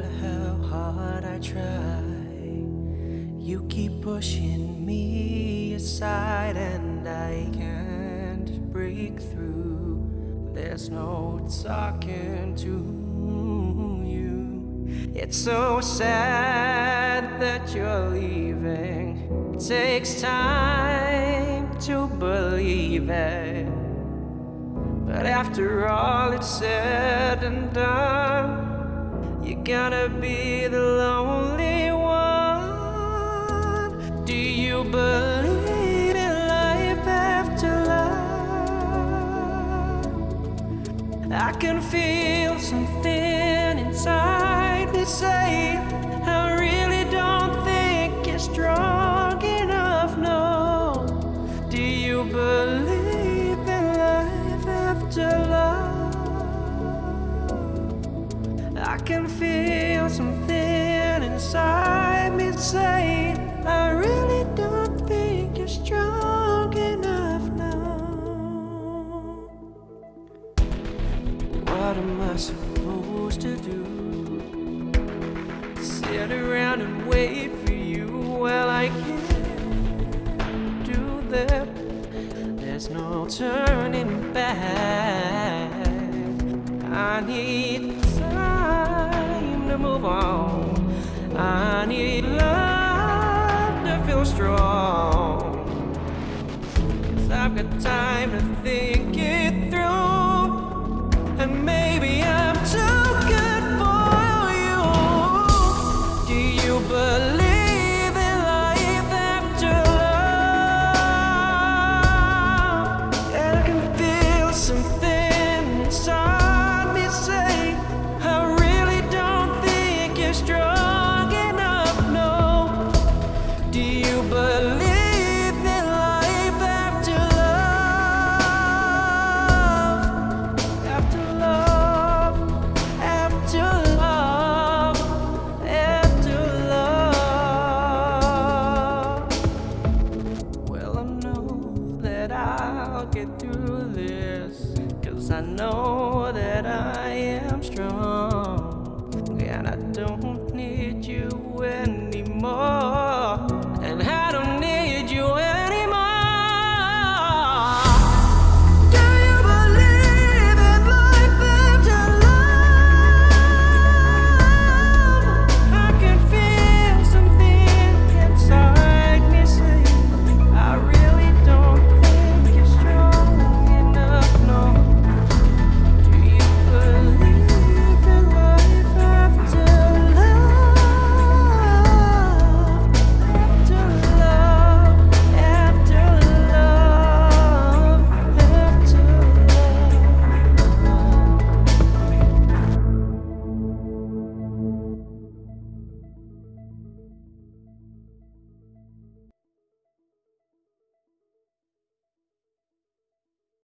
matter how hard I try, you keep pushing me aside, and I can't break through. There's no talking to you. It's so sad that you're leaving. It takes time to believe it. But after all it's said and done, you're gonna be the lonely one. Do you believe in life after love? I can feel something inside me say, I really don't think you're strong I can feel something inside me saying, I really don't think you're strong enough now. What am I supposed to do? Sit around and wait for you? Well, I can't do that. There's no turning back. I need time move on. I need love to feel strong. Cause I've got time to think get through this. Cause I know that I am strong. And I don't